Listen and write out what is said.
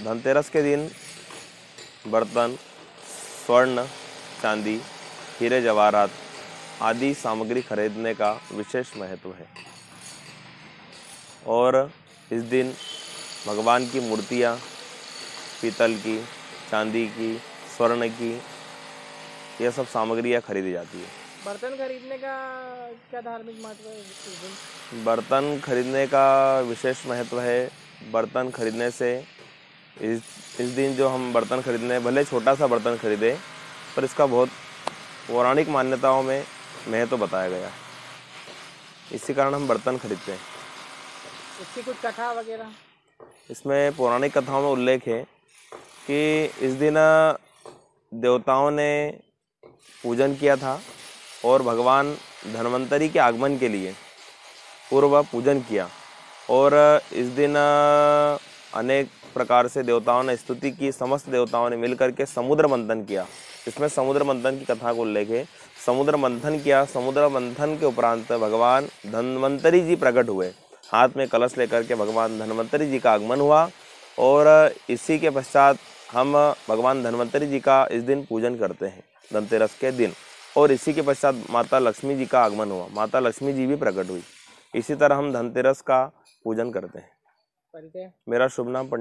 धनतेरस के दिन बर्तन स्वर्ण चांदी हीरे जवाहरात आदि सामग्री खरीदने का विशेष महत्व है। और इस दिन भगवान की मूर्तियाँ पीतल की चांदी की स्वर्ण की यह सब सामग्रियाँ खरीदी जाती है। बर्तन खरीदने का क्या धार्मिक महत्व है बर्तन खरीदने का विशेष महत्व है। बर्तन खरीदने से इस इस दिन जो हम बर्तन खरीदने भले छोटा सा बर्तन खरीदे पर इसका बहुत पौराणिक मान्यताओं में महत्व तो बताया गया है। इसी कारण हम बर्तन खरीदते हैं। इसकी कुछ कथा वगैरह? इसमें पौराणिक कथाओं में उल्लेख है कि इस दिन देवताओं ने पूजन किया था और भगवान धन्वंतरी के आगमन के लिए पूर्व पूजन किया। और इस दिन अनेक प्रकार से देवताओं ने, स्तुति की, समस्त देवताओं ने मिलकर के समुद्र मंथन किया। इसमें समुद्र मंथन की कथा को उल्लेख है। समुद्र मंथन किया, समुद्र मंथन के उपरांत भगवान धन्वंतरी जी प्रकट हुए। हाथ में कलश लेकर के भगवान धन्वंतरी जी का आगमन हुआ और इसी के पश्चात हम भगवान धन्वंतरी जी का इस दिन पूजन करते हैं, धनतेरस के दिन। और इसी के पश्चात माता लक्ष्मी जी का आगमन हुआ। माता लक्ष्मी जी भी प्रकट हुई। इसी तरह हम धनतेरस का पूजन करते हैं। मेरा शुभ नाम पंडित